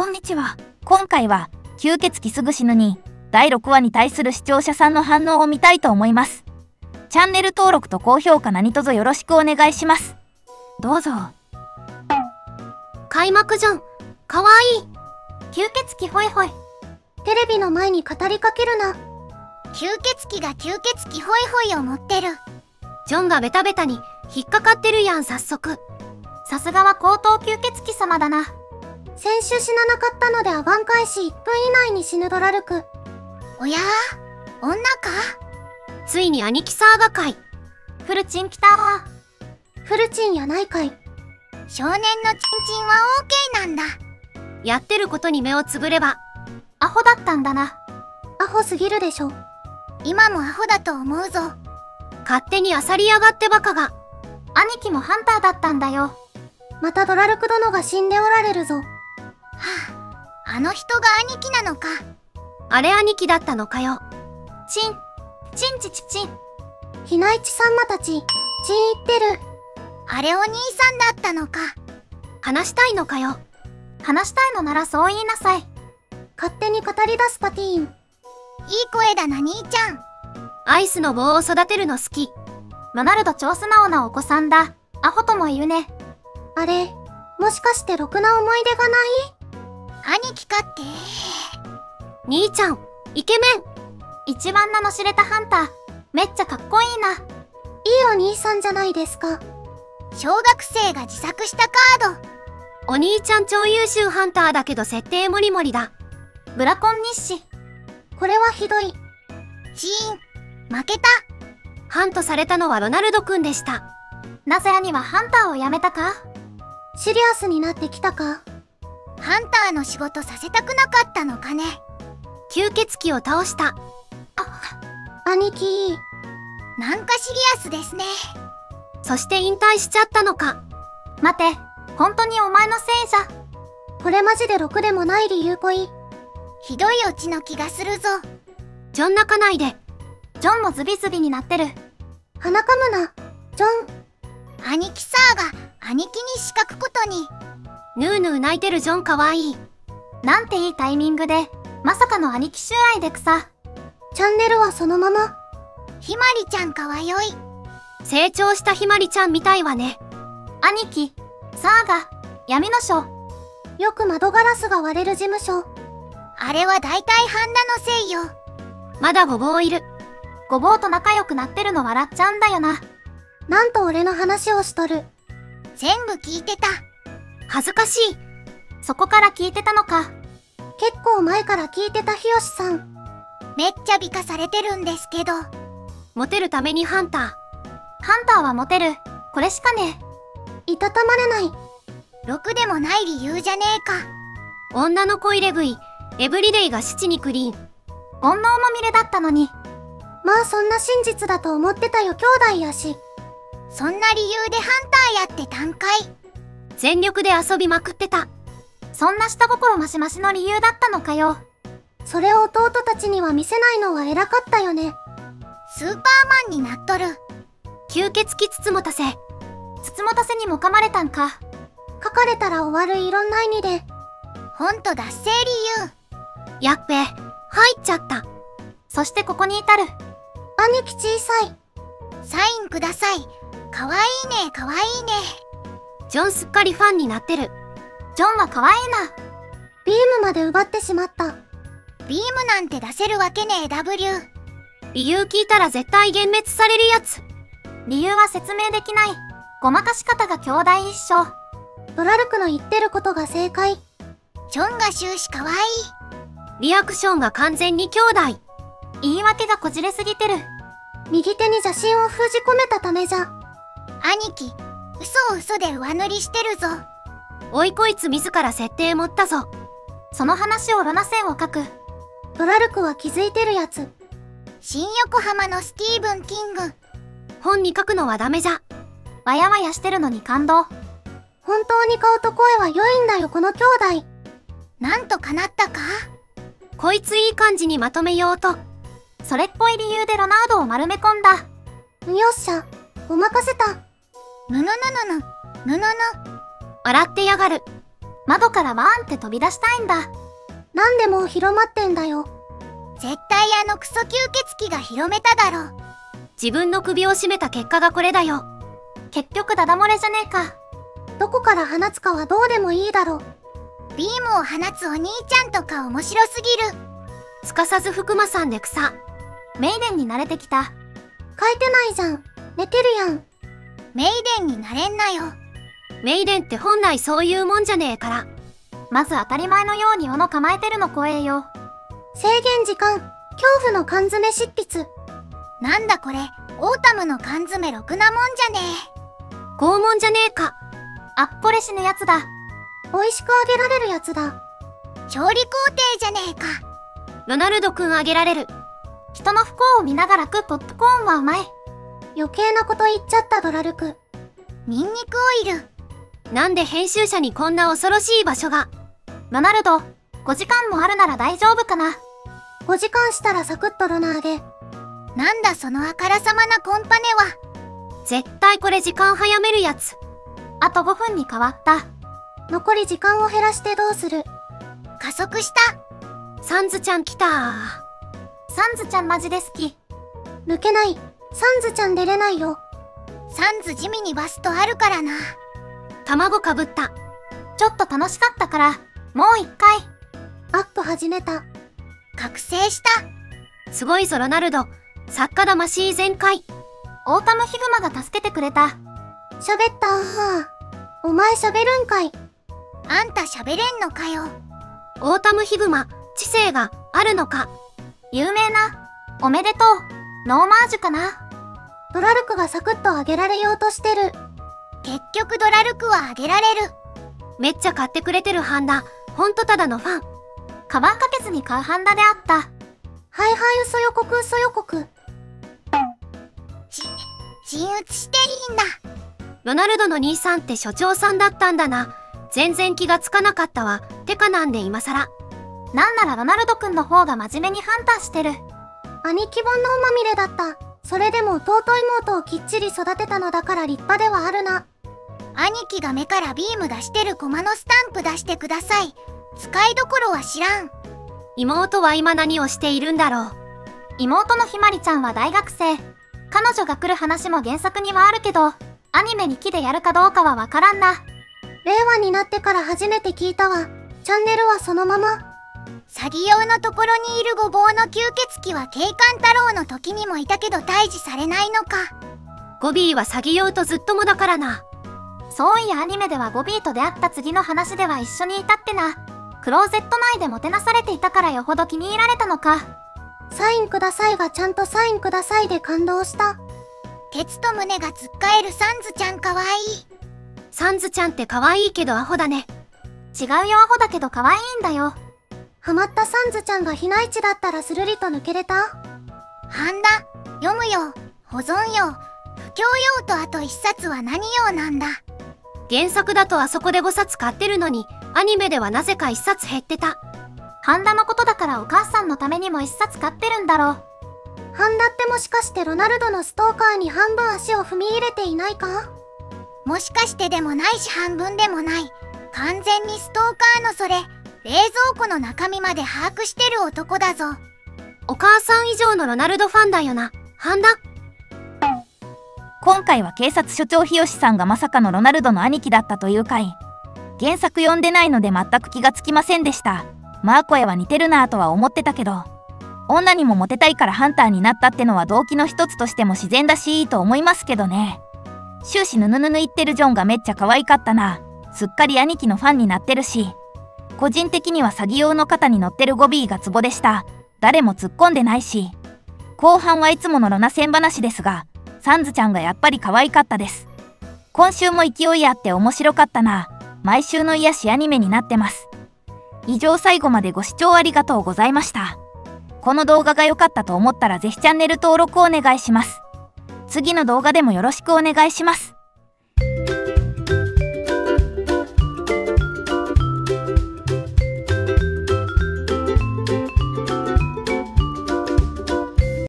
こんにちは。今回は、吸血鬼すぐ死ぬに、第6話に対する視聴者さんの反応を見たいと思います。チャンネル登録と高評価何卒よろしくお願いします。どうぞ。開幕じゃん。かわいい。吸血鬼ホイホイ。テレビの前に語りかけるな。吸血鬼が吸血鬼ホイホイを持ってる。ジョンがベタベタに引っかかってるやん、早速。さすがは高等吸血鬼様だな。先週死ななかったのでアバン返し1分以内に死ぬドラルク。おや？ー女か？ついに兄貴サーガ会。フルチン来たわ。フルチンやないかい。少年のチンチンは OK なんだ。やってることに目をつぶれば。アホだったんだな。アホすぎるでしょ。今もアホだと思うぞ。勝手に漁りやがってバカが。兄貴もハンターだったんだよ。またドラルク殿が死んでおられるぞ。はあ、あの人が兄貴なのか。あれ兄貴だったのかよ。チン、チンチチチン。ひな一さんまたち、チン言ってる。あれお兄さんだったのか。話したいのかよ。話したいのならそう言いなさい。勝手に語り出すパティーン。いい声だな兄ちゃん。アイスの棒を育てるの好き。ロナルド超素直なお子さんだ。アホとも言うね。あれ、もしかしてろくな思い出がない？兄貴かって兄ちゃん、イケメン一番名の知れたハンター。めっちゃかっこいいな。いいお兄さんじゃないですか。小学生が自作したカード。お兄ちゃん超優秀ハンターだけど設定モリモリだ。ブラコン日誌。これはひどい。チーン、負けた。ハントされたのはロナルドくんでした。なぜ兄はハンターを辞めたか？シリアスになってきたか？ハンターの仕事させたくなかったのかね。吸血鬼を倒した。あ、兄貴。なんかシリアスですね。そして引退しちゃったのか。待て、本当にお前のせいじゃ。これマジでろくでもない理由ぽい。ひどいオチの気がするぞ。ジョン泣かないで。ジョンもズビズビになってる。鼻かむな、ジョン。兄貴さーが兄貴に仕書くことに。ぬーぬー泣いてるジョンかわいい。なんていいタイミングで、まさかの兄貴襲来で草。チャンネルはそのまま。ひまりちゃんかわよい。成長したひまりちゃんみたいわね。兄貴、サーガ、闇の書。よく窓ガラスが割れる事務所。あれは大体ハンナのせいよ。まだごぼういる。ごぼうと仲良くなってるの笑っちゃうんだよな。なんと俺の話をしとる。全部聞いてた。恥ずかしい。そこから聞いてたのか。結構前から聞いてたひよしさん。めっちゃ美化されてるんですけど。モテるためにハンター。ハンターはモテる。これしかねえ。いたたまれない。ろくでもない理由じゃねえか。女の子入れ食い。エブリデイが七にクリーン。煩悩まみれだったのに。まあそんな真実だと思ってたよ兄弟やし。そんな理由でハンターやって単回。全力で遊びまくってた。そんな下心マシマシの理由だったのかよ。それを弟たちには見せないのは偉かったよね。スーパーマンになっとる。吸血鬼つつもたせ。つつもたせにも噛まれたんか。書かれたら終わるいろんな意味で。ほんと脱製理由。やっべ、入っちゃった。そしてここに至る。兄貴小さい。サインください。かわいいね、かわいいね。ジョンすっかりファンになってる。ジョンはかわいいな。ビームまで奪ってしまった。ビームなんて出せるわけねえ W。理由聞いたら絶対幻滅されるやつ。理由は説明できない。ごまかし方が兄弟一緒。ドラルクの言ってることが正解。ジョンが終始かわいい。リアクションが完全に兄弟。言い訳がこじれすぎてる。右手に邪神を封じ込めたためじゃ。兄貴、嘘を嘘で上塗りしてるぞ。おいこいつ自ら設定持ったぞ。その話をロナ線を書く。ドラルクは気づいてるやつ。新横浜のスティーブン・キング。本に書くのはダメじゃ。わやわやしてるのに感動。本当に顔と声は良いんだよ、この兄弟。なんと叶ったか？こいついい感じにまとめようと。それっぽい理由でロナウドを丸め込んだ。よっしゃ、ごまかせた。ぬぬぬぬぬ、ぬぬぬ。笑ってやがる。窓からバーンって飛び出したいんだ。なんでもう広まってんだよ。絶対あのクソ吸血鬼が広めただろ。自分の首を絞めた結果がこれだよ。結局ダダ漏れじゃねえか。どこから放つかはどうでもいいだろ。ビームを放つお兄ちゃんとか面白すぎる。すかさずフクマさんで草。メイデンに慣れてきた。書いてないじゃん。寝てるやん。メイデンになれんなよ。メイデンって本来そういうもんじゃねえから。まず当たり前のように斧構えてるの怖えよ。制限時間、恐怖の缶詰執筆。なんだこれ、オータムの缶詰ろくなもんじゃねえ。拷問じゃねえか。あっぽれ死ぬやつだ。美味しくあげられるやつだ。調理工程じゃねえか。ロナルドくんあげられる。人の不幸を見ながら食うポップコーンはうまい。余計なこと言っちゃったドラルク。ニンニクオイル。なんで編集者にこんな恐ろしい場所が。ロナルド、5時間もあるなら大丈夫かな。5時間したらサクッとロナーで。なんだそのあからさまなコンパネは。絶対これ時間早めるやつ。あと5分に変わった。残り時間を減らしてどうする加速したサンズちゃん来たサンズちゃんマジで好き。抜けない。サンズちゃん出れないよ。サンズ地味にバストあるからな。卵かぶった。ちょっと楽しかったから、もう一回。アップ始めた。覚醒した。すごいぞロナルド。作家魂全開。オータムヒグマが助けてくれた。喋ったはあ。お前喋るんかい。あんた喋れんのかよ。オータムヒグマ、知性があるのか。有名な。おめでとう。ノーマージュかな？ドラルクがサクッとあげられようとしてる。結局ドラルクはあげられる。めっちゃ買ってくれてるハンダ。ほんとただのファン。カバンかけずに買うハンダであった。はいはい嘘予告嘘予告。ち、鎮打していいんだ。ロナルドの兄さんって所長さんだったんだな。全然気がつかなかったわ。てかなんで今更。なんならロナルドくんの方が真面目にハンターしてる。兄貴煩悩まみれだった。それでも弟妹をきっちり育てたのだから立派ではあるな。兄貴が目からビーム出してるコマのスタンプ出してください。使いどころは知らん。妹は今何をしているんだろう。妹のひまりちゃんは大学生。彼女が来る話も原作にはあるけど、アニメに木でやるかどうかはわからんな。令和になってから初めて聞いたわ。チャンネルはそのまま。詐欺用のところにいるごぼうの吸血鬼は警官太郎の時にもいたけど退治されないのか。ゴビーは詐欺用とずっともだからな。そういやアニメではゴビーと出会った次の話では一緒にいたってな。クローゼット内でもてなされていたからよほど気に入られたのか。サインくださいがちゃんとサインくださいで感動した。鉄と胸がつっかえるサンズちゃんかわいい。サンズちゃんって可愛いけどアホだね。違うよアホだけど可愛いんだよ。ハマったサンズちゃんが避内地だったらスルリと抜けれた？はんだ、読むよ、保存用、不況用とあと一冊は何用なんだ？原作だとあそこで5冊買ってるのに、アニメではなぜか1冊減ってた。ハンダのことだからお母さんのためにも1冊買ってるんだろう。ハンダってもしかしてロナルドのストーカーに半分足を踏み入れていないか？もしかしてでもないし半分でもない。完全にストーカーのそれ、冷蔵庫の中身まで把握してる男だぞ。お母さん以上のロナルドファンだよな。半田。今回は警察署長日吉さんがまさかのロナルドの兄貴だったという回。原作読んでないので全く気がつきませんでした。マーコへは似てるなぁとは思ってたけど。女にもモテたいからハンターになったってのは動機の一つとしても自然だしいいと思いますけどね。終始ぬぬぬぬ言ってるジョンがめっちゃ可愛かったな。すっかり兄貴のファンになってるし。個人的には詐欺用の肩に乗ってるゴビーがツボでした。誰も突っ込んでないし。後半はいつものロナ線話ですが、サンズちゃんがやっぱり可愛かったです。今週も勢いあって面白かったな。毎週の癒しアニメになってます。以上最後までご視聴ありがとうございました。この動画が良かったと思ったらぜひチャンネル登録お願いします。次の動画でもよろしくお願いします。